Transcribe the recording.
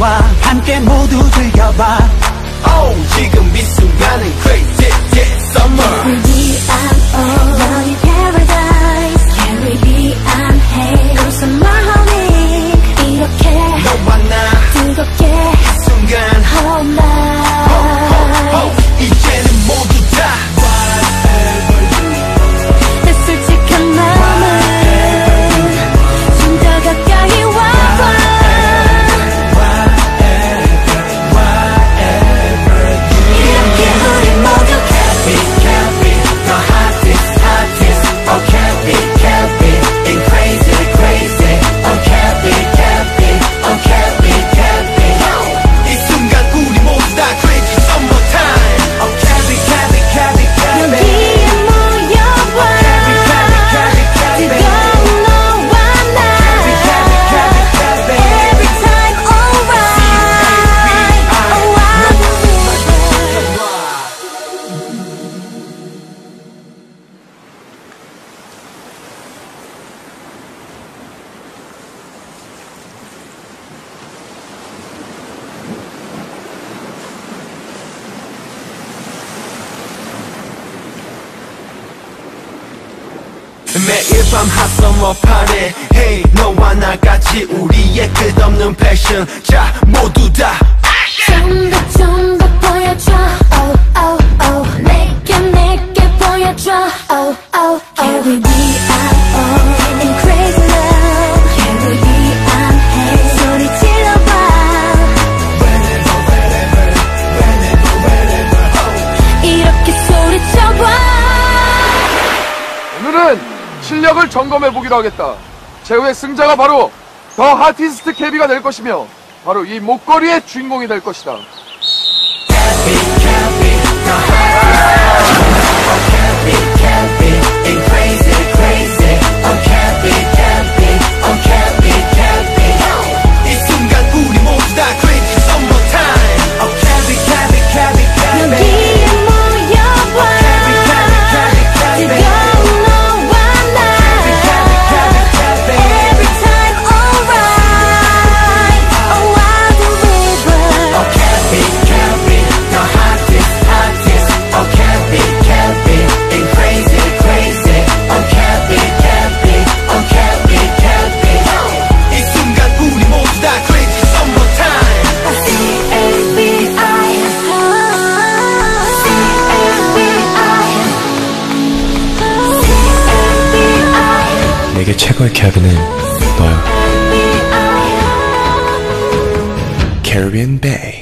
나와 함께 모두 즐겨봐 oh, 지금 이 순간은 crazy yeah, summer We are all 매일 밤 핫서머 파티 Hey 너와 나 같이 우리의 끝없는 패션. 자 모두 다 실력을 점검해 보기로 하겠다. 최후의 승자가 바로 더 하티스트 캐비가 될 것이며 바로 이 목걸이의 주인공이 될 것이다. 내게 최고의 캐비는 너야. 캐리비안 베이.